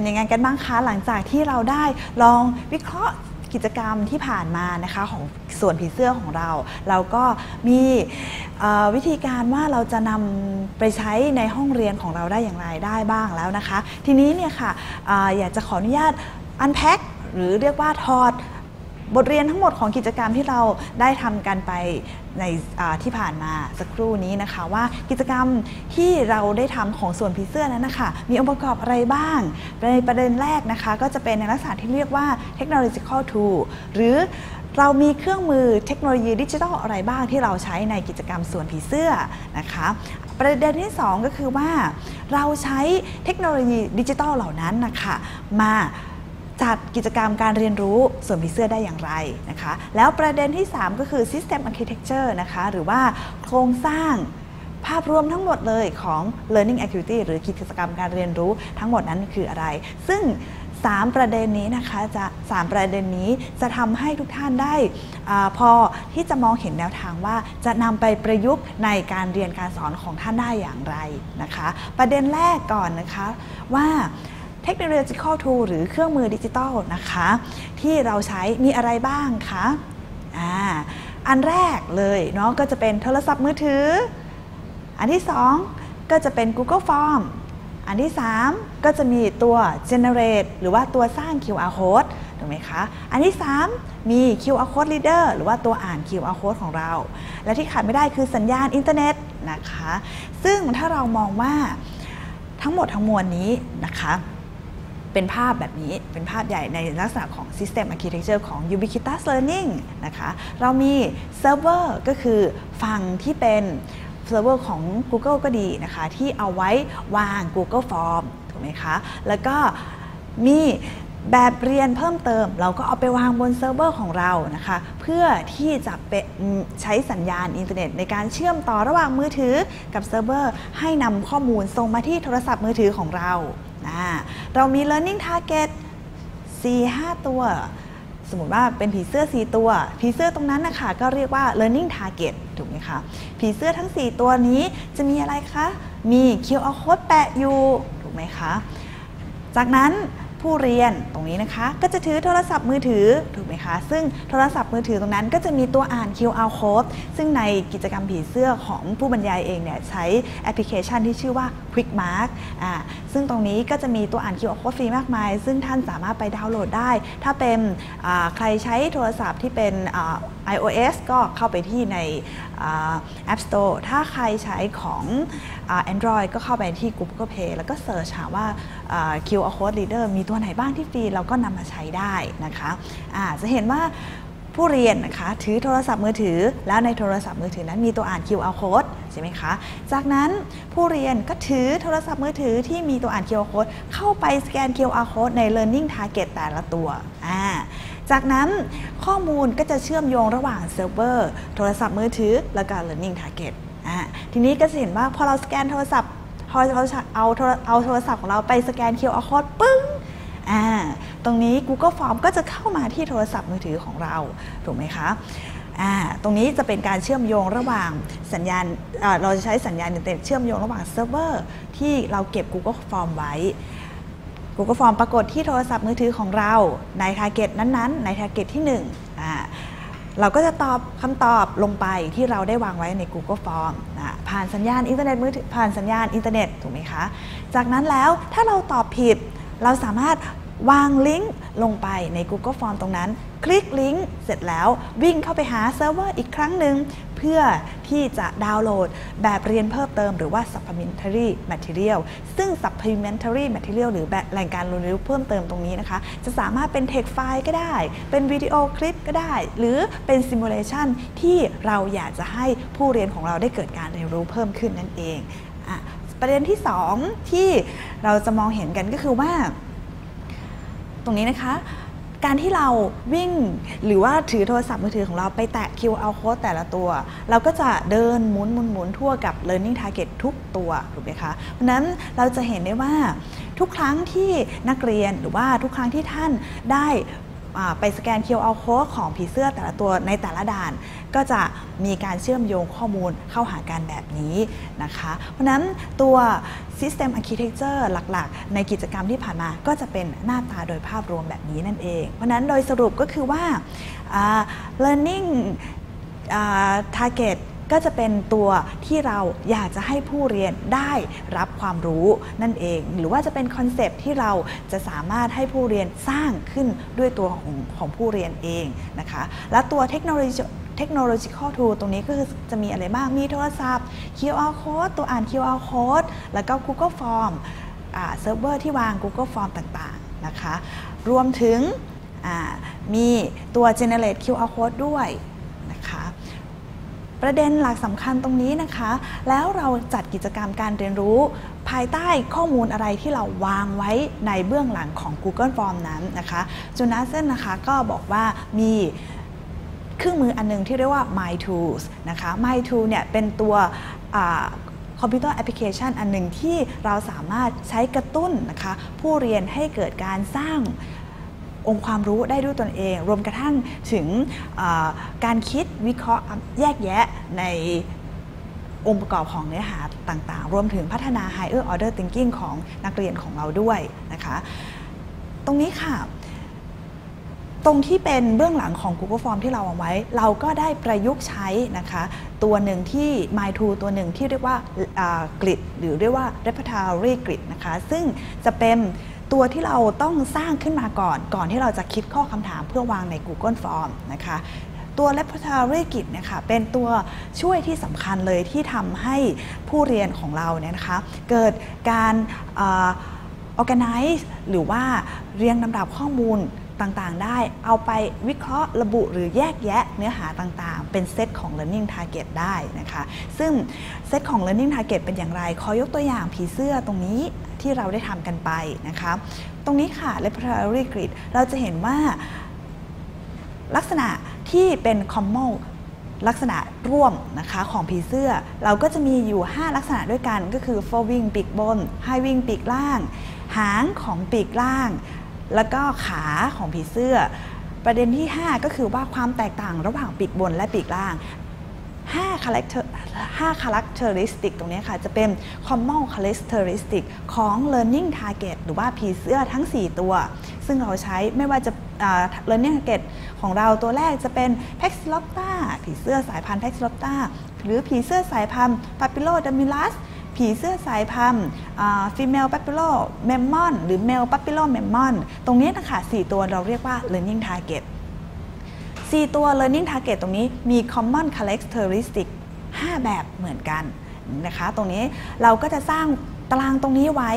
เป็นยังไงกันบ้างคะหลังจากที่เราได้ลองวิเคราะห์กิจกรรมที่ผ่านมานะคะของส่วนผีเสื้อของเรา เราก็มีวิธีการว่าเราจะนำไปใช้ในห้องเรียนของเราได้อย่างไรได้บ้างแล้วนะคะ ทีนี้เนี่ยค่ะอออยากจะขออนุญาตอันแพ็คหรือเรียกว่าถอด บทเรียนทั้งหมดของกิจกรรมที่เราได้ทำกันไปในที่ผ่านมาสักครู่นี้นะคะ ว่ากิจกรรมที่เราได้ทำของส่วนผีเสื้อนั้นนะคะ มีองค์ประกอบอะไรบ้าง ในประเด็นแรกนะคะ ก็จะเป็นในลักษณะที่เรียกว่า technological tool หรือเรามีเครื่องมือเทคโนโลยีดิจิทัลอะไรบ้างที่เราใช้ในกิจกรรมส่วนผีเสื้อนะคะ ประเด็นที่ 2 ก็คือว่า เราใช้เทคโนโลยีดิจิทัลเหล่านั้นนะคะมา จัดกิจกรรมการเรียนรู้ส่วนผีเสื้อได้อย่างไรนะคะ แล้วประเด็นที่ 3 ก็คือ System Architecture นะคะ หรือว่าโครงสร้างภาพรวมทั้งหมดเลยของ Learning Activity หรือกิจกรรมการเรียนรู้ทั้งหมดนั้นคืออะไร ซึ่ง 3 ประเด็นนี้นะคะจะ 3 ประเด็นนี้จะทำให้ทุกท่านได้อพอที่จะมองเห็นแนวทางว่าจะนำไปประยุกต์ในการเรียนการสอนของท่านได้อย่างไรนะคะ ประเด็นแรกก่อนนะคะว่า Technological Tool หรือเครื่องมือดิจิตอลนะคะ ที่เราใช้มีอะไรบ้างคะอ่าอันแรกเลยเนาะก็จะเป็นโทรศัพท์มือถือ อันที่ 2 ก็จะเป็น Google Form อันที่ 3 ก็จะมีตัว generate หรือว่าตัวสร้าง QR code ถูกไหมคะ อันที่ 3 มี QR code reader หรือว่าตัวอ่าน QR code ของเรา และที่ขาดไม่ได้คือสัญญาณอินเทอร์เน็ตนะคะ ซึ่งถ้าเรามองว่าทั้งหมดทั้งมวลนี้นะคะ เป็นภาพแบบนี้เป็นภาพใหญ่ในลักษณะของ System Architecture ของ Ubiquitous Learning นะคะ เรามีเซิร์ฟเวอร์ก็คือฝั่งที่เป็นเซิร์ฟเวอร์ของ Google ก็ดีนะคะ ที่เอาไว้วาง Google Form ถูกไหมคะ แล้วก็มีแบบเรียนเพิ่มเติม เราก็เอาไปวางบนเซิร์ฟเวอร์ของเรานะคะ เพื่อที่จะใช้สัญญาณอินเทอร์เน็ต ในการเชื่อมต่อระหว่างมือถือกับเซิร์ฟเวอร์ให้นำข้อมูลส่งมาที่โทรศัพท์มือถือของเรา นะเรามี learning target 4 5 ตัว สมมติว่าเป็นผีเสื้อ 4 ตัว ผีเสื้อตรงนั้นนะคะก็เรียกว่า learning target ถูกไหมคะ ผีเสื้อทั้ง 4 ตัวนี้จะมีอะไรคะ มี QR code แปะอยู่ ถูกไหมคะ จากนั้น ผู้เรียนตรงนี้นะคะ ก็จะถือโทรศัพท์มือถือถูกไหมคะ ซึ่งโทรศัพท์มือถือตรงนั้นก็จะมีตัวอ่าน QR code ซึ่งในกิจกรรมผีเสื้อของผู้บรรยายเองเนี่ยใช้แอปพลิเคชันที่ชื่อว่า Quick Mark อ่าซึ่งตรงนี้ก็จะมีตัวอ่าน QR code ฟรีมากมาย ซึ่งท่านสามารถไปดาวน์โหลดได้ ถ้าเป็นอ่าใครใช้โทรศัพท์ที่เป็นอ่า iOS ก็เข้าไปที่ใน App Store ถ้าใครใช้ของ Android ก็เข้าไปที่ Google Play แล้วก็เสิร์ชหาว่า QR Code Reader มีตัวไหนบ้างที่ฟรีเราก็นำมาใช้ได้นะคะอ่าจะเห็นว่าผู้เรียนนะคะถือโทรศัพท์มือถือ แล้วในโทรศัพท์มือถือนั้นมีตัวอ่าน QR Code ใช่ไหมคะ จากนั้นผู้เรียนก็ถือโทรศัพท์มือถือที่มีตัวอ่าน QR Code เข้าไปสแกน QR Code ใน Learning Target แต่ละตัวอ่า จากนั้นข้อมูลก็จะเชื่อมโยงระหว่างเซิร์ฟเวอร์โทรศัพท์มือถือ แล้วก็ Learning Target อ่าทีนี้ก็จะเห็นว่าพอเราสแกนโทรศัพท์พอเราเอาเอาโทรศัพท์ของเราไปสแกน QR Code ปึ้งอ่าตรงนี้ Google Form ก็จะเข้ามาที่โทรศัพท์มือถือของเรา ถูกไหมคะตรงนี้จะเป็นการเชื่อมโยงระหว่างสัญญาณเอ่อเราจะใช้สัญญาณอินเทอร์เน็ตเชื่อมโยงระหว่างเซิร์ฟเวอร์ที่เราเก็บ Google Form ไว้ Google Form ปรากฏที่โทรศัพท์มือถือของเราใน Target นั้นๆ ใน Target ที่1อ่าเราก็จะตอบคำตอบลงไปที่เราได้วางไว้ใน Google Form นะผ่านสัญญาณอินเทอร์เน็ตมือถือผ่านสัญญาณอินเทอร์เน็ตถูกไหมคะ จากนั้นแล้วถ้าเราตอบผิด เราสามารถวางลิงก์ลงไปใน Google Form ตรงนั้น คลิกลิงก์เสร็จแล้ววิ่งเข้าไปหาเซิร์ฟเวอร์อีกครั้งหนึ่ง เพื่อที่จะดาวน์โหลดแบบเรียนเพิ่มเติมหรือว่า supplementary material ซึ่ง supplementary material หรือแบบแหล่งการเรียนรู้เพิ่มเติมตรงนี้นะคะ จะสามารถเป็น text ไฟล์ก็ได้ เป็นวิดีโอคลิปก็ได้ หรือเป็น simulation ที่เราอยากจะให้ผู้เรียนของเราได้เกิดการเรียนรู้เพิ่มขึ้นนั่นเองอประเด็นที่ 2 ที่เราจะมองเห็นกันก็คือว่า ตรงนี้นะคะ การที่เราวิ่งหรือว่าถือโทรศัพท์มือถือของเราไปแตะ QR code แต่ละตัว เราก็จะเดินหมุนหมุนหมุนทั่วกับ learning target ทุกตัวถูกไหมคะเพราะฉะนั้นเราจะเห็นได้ว่าทุกครั้งที่นักเรียนหรือว่าทุกครั้งที่ท่านได้ ไปสแกน QR code ของผีเสื้อแต่ละตัวในแต่ละด่าน ก็จะมีการเชื่อมโยงข้อมูลเข้าหากันแบบนี้นะคะ เพราะนั้นตัว System Architecture หลักๆ ในกิจกรรมที่ผ่านมาก็จะเป็นหน้าตาโดยภาพรวมแบบนี้นั่นเอง เพราะนั้นโดยสรุปก็คือว่า learning target ก็จะเป็นตัวที่เราอยากจะให้ผู้เรียนได้รับความรู้นั่นเอง หรือว่าจะเป็นคอนเซปที่เราจะสามารถให้ผู้เรียนสร้างขึ้นด้วยตัวของของผู้เรียนเองนะคะ และตัวเทคโนโลยีเทคโนโลยีข้อทูตรงนี้ก็คือจะมีอะไรบ้าง มีโทรศัพท์ QR code ตัวอ่าน QR code แล้วก็ Google Form เซิร์ฟเวอร์ที่วาง Google Form ต่างๆนะคะ รวมถึงมีตัว generate QR code ด้วย ประเด็นหลักสำคัญตรงนี้นะคะ แล้วเราจัดกิจกรรมการเรียนรู้ ภายใต้ข้อมูลอะไรที่เราวางไว้ในเบื้องหลังของ Google Form นั้นนะคะJonassen นะคะก็บอกว่ามีเครื่องมืออันนึงที่เรียกว่า Mind Tools นะคะ Mind Tool เนี่ยเป็นตัวคอมพิวเตอร์แอปพลิเคชันอันหนึ่งที่เราสามารถใช้กระตุ้นนะคะ ผู้เรียนให้เกิดการสร้าง องค์ความรู้ได้ด้วยตนเอง รวมกระทั่งถึงการคิดวิเคราะห์แยกแยะในองค์ประกอบของเนื้อหาต่างๆ รวมถึงพัฒนา higher order thinking ของนักเรียนของเราด้วยนะคะ ตรงนี้ค่ะ ตรงที่เป็นเบื้องหลังของ Google Form ที่เราเอาไว้ เราก็ได้ประยุกต์ใช้นะคะ ตัวหนึ่งที่ My Tool ตัวหนึ่งที่เรียกว่ากริดหรือเรียกว่า repertory grid นะคะ ซึ่งจะเป็น ตัวที่เราต้องสร้างขึ้นมาก่อน ก่อนที่เราจะคิดข้อคำถามเพื่อวางใน Google Form นะคะตัว repertory grid นะคะเป็นตัวช่วยที่สำคัญเลยที่ทำให้ผู้เรียนของเราเนี่ยนะคะเกิดการ organize หรือว่าเรียงลำดับข้อมูล ต่างๆ ได้ เอาไปวิเคราะห์ระบุหรือแยกแยะเนื้อหาต่างๆ เป็นเซตของ learning target ได้นะคะ ซึ่งเซตของ learning target เป็นอย่างไร ขอยกตัวอย่างผีเสื้อตรงนี้ที่เราได้ทำกันไปนะคะ ตรงนี้ค่ะ repertory grid เราจะเห็นว่าลักษณะที่เป็น common ลักษณะร่วมนะคะของผีเสื้อ เราก็จะมีอยู่ 5 ลักษณะด้วยกันก็คือ forwing ปีกบน high wing ปีกล่าง หางของปีกล่าง แล้วก็ขาของผีเสื้อ ประเด็นที่ 5 ก็คือว่าความแตกต่างระหว่างปีกบนและปีกล่าง5 character 5 characteristic ตรงนี้ค่ะ จะเป็น common characteristic ของ learning target หรือว่าผีเสื้อทั้ง 4 ตัว ซึ่งเราใช้ไม่ว่าจะ learning target ของเราตัวแรกจะเป็น Paxillopta ผีเสื้อสายพันธุ์ Paxillopta หรือผีเสื้อสายพันธุ์ Papillodamilus ผีเสื้อสายพันธุ์ female papillo memon หรือ male papillo memon ตรงนี้นะคะ4ตัวเราเรียกว่า learning target 4 ตัว learning target ตรงนี้มี common characteristic 5 แบบเหมือนกันนะคะ ตรงนี้เราก็จะสร้างตารางตรงนี้ไว้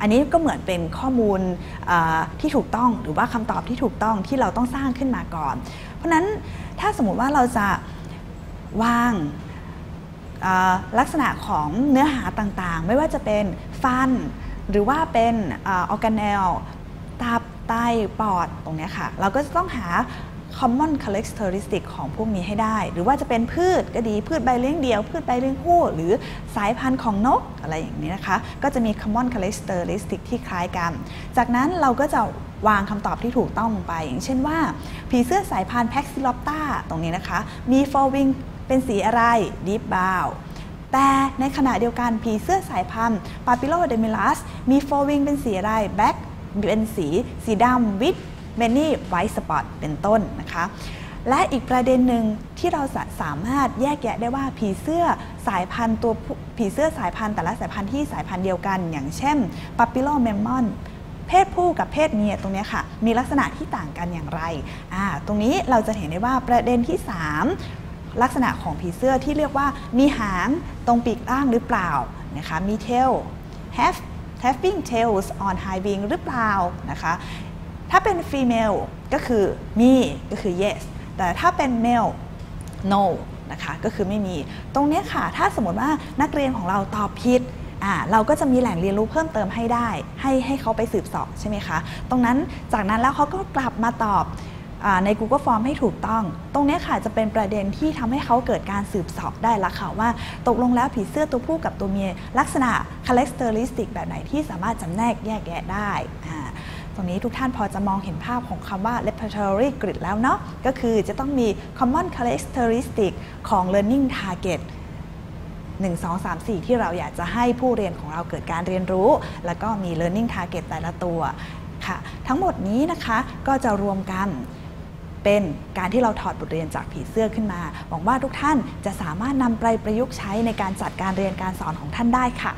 อันนี้ก็เหมือนเป็นข้อมูลที่ถูกต้องหรือว่าคำตอบที่ถูกต้องที่เราต้องสร้างขึ้นมาก่อน เพราะนั้นถ้าสมมุติว่าเราจะวาง ลักษณะของเนื้อหาต่างๆ ไม่ว่าจะเป็นฟัน หรือว่าเป็นออร์แกเนลตับไตปอดตรงนี้ค่ะ เราก็จะต้องหา common characteristic ของพวกนี้ให้ได้ หรือว่าจะเป็นพืชก็ดีพืชใบเลี้ยงเดี่ยว พืชใบเลี้ยงคู่ หรือสายพันธุ์ของนกอะไรอย่างนี้นะคะ ก็จะมี common characteristic ที่คล้ายกัน จากนั้นเราก็จะวางคำตอบที่ถูกต้องลงไป อย่างเช่นว่า ผีเสื้อสายพันธุ์ Paxillopta ตรงนี้นะคะ มี four wing เป็นสีอะไร deep brown แต่ในขณะเดียวกันผีเสื้อสายพันธุ์ Papillodemilus มี four wing เป็นสีอะไร black เป็นสี สีดำ with many white spot เป็นต้นนะคะและอีกประเด็นหนึ่งที่เราสามารถแยกแยะได้ว่าผีเสื้อสายพันธุ์ตัวผีเสื้อสายพันธุ์แต่ละสายพันธุ์ที่สายพันธุ์เดียวกัน อย่างเช่น p a p i l l o m e m o n เพศผู้กับเพศเมียตรงนี้ค่ะ มีลักษณะที่ต่างกันอย่างไร ตรงนี้เราจะเห็นได้ว่าประเด็นที่ 3 ลักษณะของผีเสื้อที่เรียกว่ามีหางตรงปีกล่างหรือเปล่านะคะมี tail have having tails on high wing หรือเปล่านะคะถ้าเป็น female ก็คือมีก็คือ yes แต่ถ้าเป็น male no นะคะก็คือไม่มีตรงนี้ค่ะ ถ้าสมมติว่านักเรียนของเราตอบผิดอ่าเราก็จะมีแหล่งเรียนรู้เพิ่มเติมให้ได้ ให้ให้เขาไปสืบสอบใช่ไหมคะ ตรงนั้นจากนั้นแล้วเขาก็กลับมาตอบ ใน Google Form ให้ถูกต้อง ตรงนี้ค่ะจะเป็นประเด็นที่ทำให้เขาเกิดการสืบสอบได้ละค่ะว่า ตกลงแล้วผีเสื้อตัวผู้กับตัวเมียลักษณะ characteristic แบบไหนที่สามารถจำแนกแยกแยะได้ตรงนี้ทุกท่านพอจะมองเห็นภาพของคำว่า repertory grid แล้วเนาะก็คือจะต้องมี common characteristic ของ learning target 1 2 3 4 ที่เราอยากจะให้ผู้เรียนของเราเกิดการเรียนรู้ แล้วก็มี learning target แต่ละตัวค่ะ ทั้งหมดนี้นะคะก็จะรวมกัน เป็นการที่เราถอดบทเรียนจากผีเสื้อขึ้นมา หวังว่าทุกท่านจะสามารถนำไปประยุกต์ใช้ในการจัดการเรียนการสอนของท่านได้ค่ะ